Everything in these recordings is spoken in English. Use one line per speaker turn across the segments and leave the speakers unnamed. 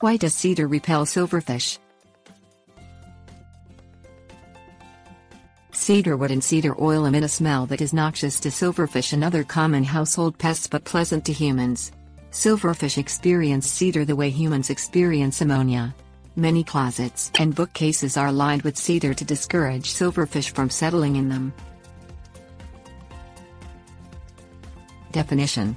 Why does cedar repel silverfish? Cedar wood and cedar oil emit a smell that is noxious to silverfish and other common household pests but pleasant to humans. Silverfish experience cedar the way humans experience ammonia. Many closets and bookcases are lined with cedar to discourage silverfish from settling in them. Definition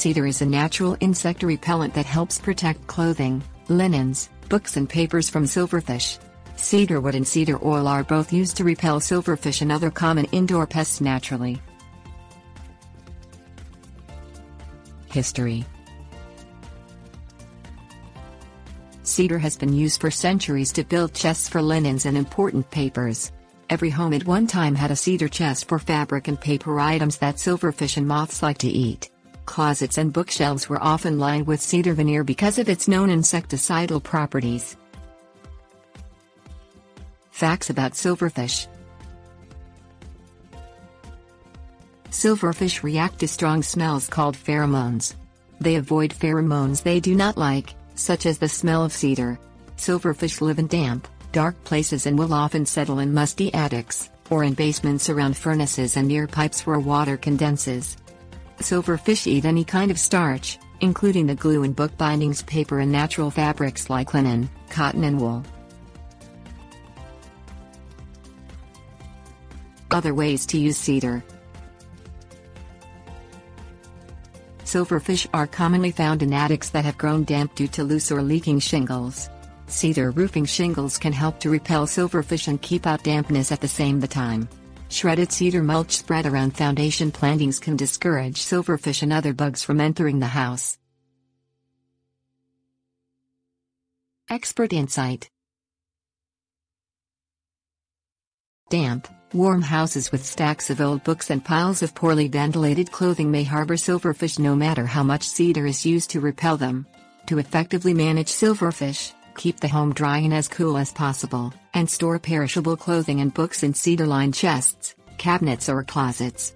Cedar is a natural insect repellent that helps protect clothing, linens, books and papers from silverfish. Cedar wood and cedar oil are both used to repel silverfish and other common indoor pests naturally. History Cedar has been used for centuries to build chests for linens and important papers. Every home at one time had a cedar chest for fabric and paper items that silverfish and moths like to eat. Closets and bookshelves were often lined with cedar veneer because of its known insecticidal properties. Facts about silverfish Silverfish react to strong smells called pheromones. They avoid pheromones they do not like, such as the smell of cedar. Silverfish live in damp, dark places and will often settle in musty attics, or in basements around furnaces and near pipes where water condenses. Silverfish eat any kind of starch, including the glue in book bindings paper and natural fabrics like linen, cotton and wool. Other ways to use cedar Silverfish are commonly found in attics that have grown damp due to loose or leaking shingles. Cedar roofing shingles can help to repel silverfish and keep out dampness at the same time. Shredded cedar mulch spread around foundation plantings can discourage silverfish and other bugs from entering the house. Expert Insight Damp Warm houses with stacks of old books and piles of poorly ventilated clothing may harbor silverfish no matter how much cedar is used to repel them. To effectively manage silverfish, keep the home dry and as cool as possible, and store perishable clothing and books in cedar lined chests, cabinets, or closets.